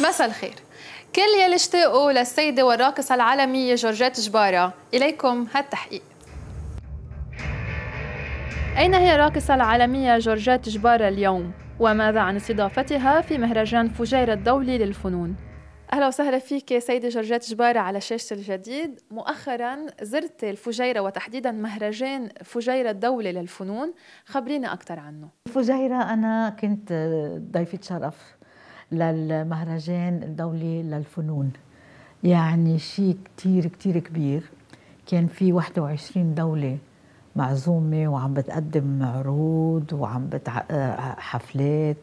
مساء الخير. كل يلي اشتاقوا للسيدة والراقصة العالمية جورجيت جبارة إليكم هالتحقيق. أين هي الراقصة العالمية جورجيت جبارة اليوم؟ وماذا عن استضافتها في مهرجان فجيرة الدولي للفنون؟ أهلا وسهلا فيك سيدة جورجيت جبارة على شاشة الجديد. مؤخرا زرت الفجيرة وتحديدا مهرجان فجيرة الدولي للفنون. خبرينا أكثر عنه. فجيرة أنا كنت ضيفة شرف. للمهرجان الدولي للفنون. يعني شيء كتير كتير كبير. كان في 21 دولة معزومة وعم بتقدم عروض وعم بتع... حفلات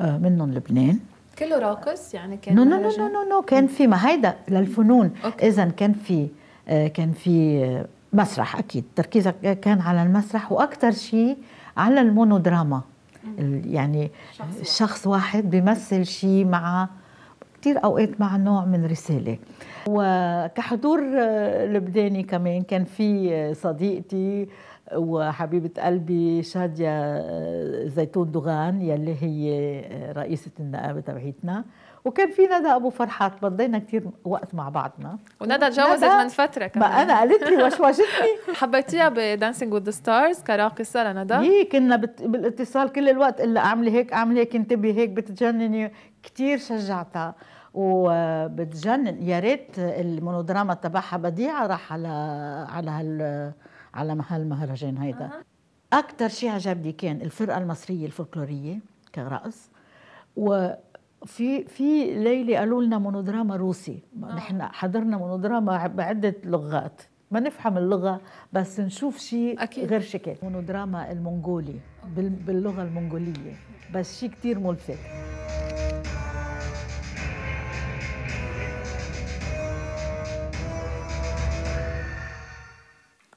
منهم لبنان. كله راقص؟ يعني كان no no no no no كان في ما هيدا للفنون. اذا كان في كان في مسرح أكيد. تركيزك كان على المسرح وأكثر شيء على المونودراما. يعني شخص, واحد. بيمثل شيء مع كثير أوقات مع نوع من رسالة. وكحضور لبناني كمان كان في صديقتي وحبيبة قلبي شادية زيتون دوغان يلي هي رئيسة النقابة تبعيتنا. وكان في ندى أبو فرحات قضينا كثير وقت مع بعضنا. وندى تجوزت من فترة كمان. ما أنا قالت لي وشوشتني حبيتيها ب Dancing with Stars كراقصة لندى. هي كنا بالاتصال كل الوقت إلا أعملي هيك أعملي هيك انتبهي هيك بتجنني. كثير شجعتها. وبتجنن يا ريت المونودراما تبعها بديعة راح على على هال على محل مهرجان هيدا أه. أكثر شيء عجبني كان الفرقة المصرية الفولكلورية كرقص وفي في ليله قالوا لنا مونودراما روسي أه. نحن حضرنا مونودراما بعدة لغات ما نفهم اللغة بس نشوف شيء. غير شكل مونودراما المونغولي باللغة المونغولية بس شيء كثير ملفت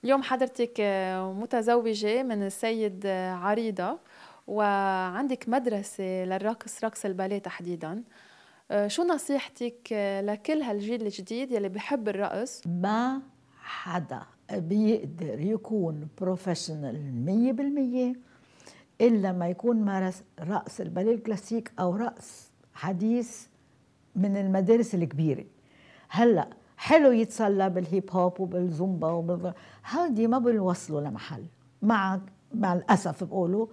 اليوم حضرتك متزوجة من السيد عريضة وعندك مدرسة للرقص رقص الباليه تحديدا شو نصيحتك لكل هالجيل الجديد يلي بحب الرقص؟ ما حدا بيقدر يكون professional مية بالمية إلا ما يكون مارس رقص الباليه الكلاسيك أو رقص حديث من المدارس الكبيرة هلأ حلو يتسلى بال hip hop وبالزومبا وبال هودي ما بيوصلوا لمحل. مع مع الأسف بقولوا.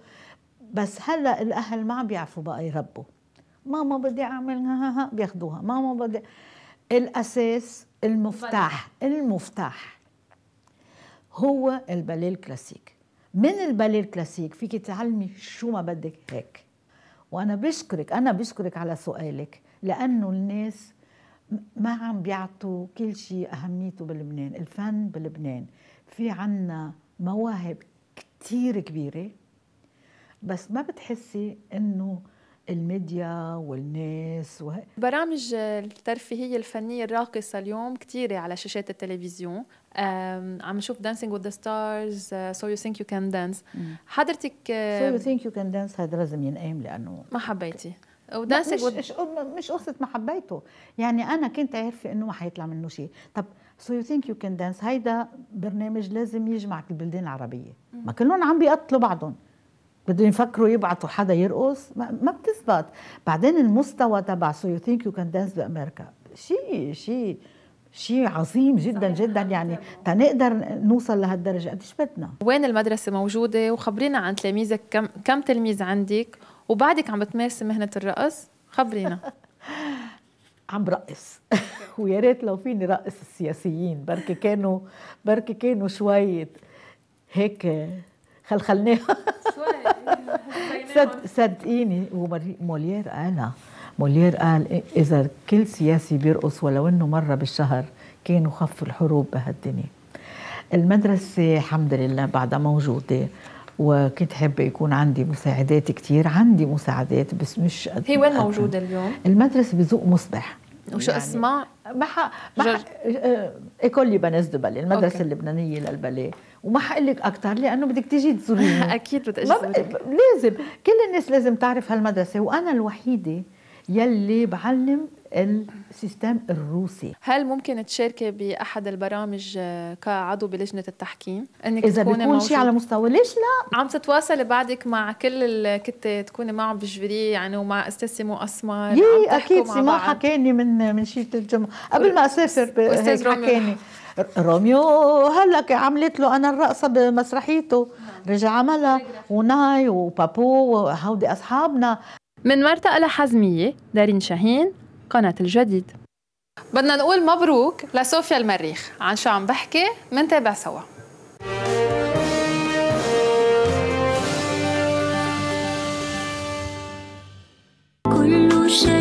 بس هلأ الأهل ما عم بيعرفوا بقى يربوا. ماما بدي أعمل ها ها بياخذوها ماما بدي الأساس المفتاح المفتاح هو الباليه الكلاسيك من الباليه الكلاسيك فيك تعلمي شو ما بدك هيك. وأنا بشكرك أنا بشكرك على سؤالك. لأنه الناس ما عم بيعطوا كل شيء أهميته بلبنان الفن بلبنان. في عنا مواهب كتير كبيرة بس ما بتحسي إنه الميديا والناس و... برامج الترفيهية الفنية الراقصة اليوم كثيرة على شاشات التلفزيون. عم نشوف Dancing with the Stars So You Think You Can Dance حضرتك So You Think You Can Dance هذا لازم ينقام لأنه ما حبيتي؟ و Dancing مش, مش مش قصة ما حبيته يعني أنا كنت عارفة إنه ما حيطلع منه شيء طب So You Think You Can Dance هيدا برنامج لازم يجمع البلدان العربية. ما كلهم عم بيقتلوا بعضهم. بدهم يفكروا يبعثوا حدا يرقص ما, ما بتثبت. بعدين المستوى تبع So You Think You Can Dance بأمريكا. شيء شيء شيء عظيم جدا جدا يعني. تنقدر نوصل لهالدرجة. قديش بدنا؟ وين المدرسة موجودة؟ وخبرينا عن تلاميذك. كم كم تلميذ عندك؟ وبعدك عم بتمارسي مهنة الرقص خبرينا. عم برقص ويا ريت لو فيني رقص السياسيين. بركي كانوا بركي كانوا شوي هيك خلخلناها صد صدقيني. وموليير قالها. موليير قال إذا كل سياسي بيرقص ولو إنه مرة بالشهر كانوا خفوا الحروب بهالدنيا. المدرسة الحمد لله بعدها موجودة. وكنت حابة يكون عندي مساعدات كثير عندي مساعدات بس مش هي وين موجودة اليوم؟ المدرسة بذوق مصبح وشو يعني اسمها؟ ما ح... ما ح... École Libanaise de Ballet المدرسة okay. اللبنانية للباليه وما حقول لك أكثر لأنه بدك تيجي تزوريني. أكيد بدك لازم. كل الناس لازم تعرف هالمدرسة وأنا الوحيدة يلي بعلم ال system الروسي. هل ممكن تشاركي بأحد البرامج آه، كعضو بلجنة التحكيم؟ إنك إذا بيكون شيء على مستوى ليش لا عم تتواصلي بعدك مع كل كنت تكوني معهم بجبري يعني ومع أستاذ سيمو أسمر؟ يي أكيد سيمو حكاني من من شيء الجمعة. قبل ما أسافر أستاذ حكاني. روميو هلأ عملت له أنا الرقصة بمسرحيته. رجع عملها. وناي وبابو وهودي أصحابنا. من مرتقى لحزميه دارين شاهين. قناة الجديد. بدنا نقول مبروك لصوفيا المريخ. عن شو عم بحكي؟ منتابع سوا. كل شيء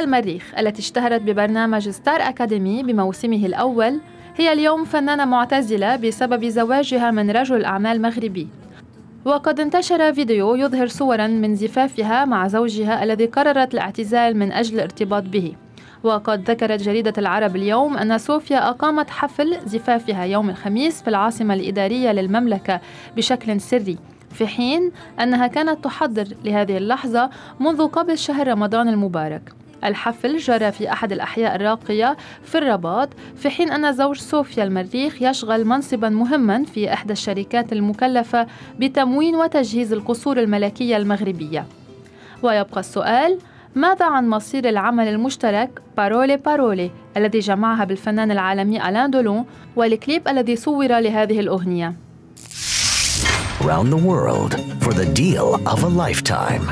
المريخ التي اشتهرت ببرنامج ستار أكاديمي بموسمه الأول هي اليوم فنانة معتزلة بسبب زواجها من رجل أعمال مغربي. وقد انتشر فيديو يظهر صورا من زفافها مع زوجها الذي قررت الاعتزال من أجل الارتباط به. وقد ذكرت جريدة العرب اليوم أن صوفيا أقامت حفل زفافها يوم الخميس في العاصمة الإدارية للمملكة بشكل سري في حين أنها كانت تحضر لهذه اللحظة منذ قبل شهر رمضان المبارك. الحفل جرى في أحد الأحياء الراقية في الرباط في حين أن زوج صوفيا المريخ يشغل منصبا مهما في إحدى الشركات المكلفة بتموين وتجهيز القصور الملكية المغربية ويبقى السؤال ماذا عن مصير العمل المشترك بارولي بارولي الذي جمعها بالفنان العالمي ألان دولون والكليب الذي صور لهذه الأغنية Around the world for the deal of a lifetime.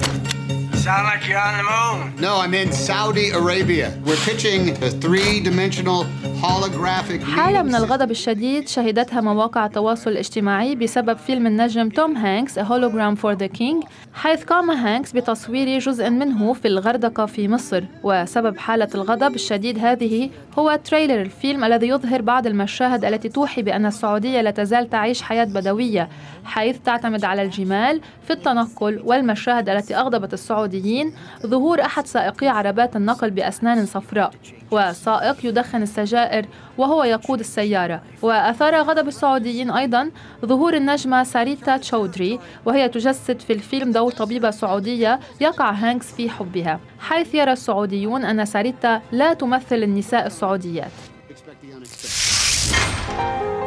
Sound like you're on the moon. No, I'm in Saudi Arabia. We're pitching a three-dimensional حالة من الغضب الشديد شهدتها مواقع التواصل الاجتماعي بسبب فيلم النجم توم هانكس A Hologram for the King حيث قام هانكس بتصوير جزء منه في الغردقة في مصر. وسبب حالة الغضب الشديد هذه هو تريلر الفيلم الذي يظهر بعض المشاهد التي توحي بأن السعودية لا تزال تعيش حياة بدوية حيث تعتمد على الجمال في التنقل والمشاهد التي أغضبت السعوديين. ظهور أحد سائقي عربات النقل بأسنان صفراء. وسائق يدخن السجائر وهو يقود السيارة. وأثار غضب السعوديين أيضا ظهور النجمة ساريتا تشودري وهي تجسد في الفيلم دور طبيبة سعودية يقع هانكس في حبها. حيث يرى السعوديون أن ساريتا لا تمثل النساء السعوديات.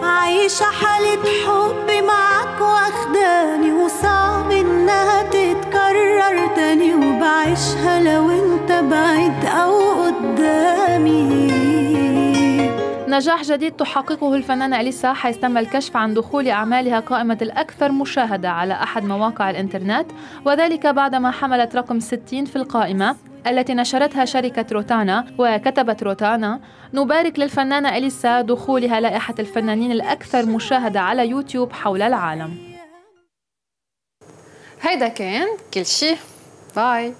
عايشة حالة حب معك واخداني وصعب إنها تتكرر تاني وبعيشها لو أنت بعيد أو نجاح جديد تحققه الفنانة أليسا حيث تم الكشف عن دخول أعمالها قائمة الأكثر مشاهدة على أحد مواقع الإنترنت وذلك بعدما حملت رقم 60 في القائمة التي نشرتها شركة روتانا وكتبت روتانا نبارك للفنانة أليسا دخولها لائحة الفنانين الأكثر مشاهدة على يوتيوب حول العالم. هيدا كان. كل شيء. باي.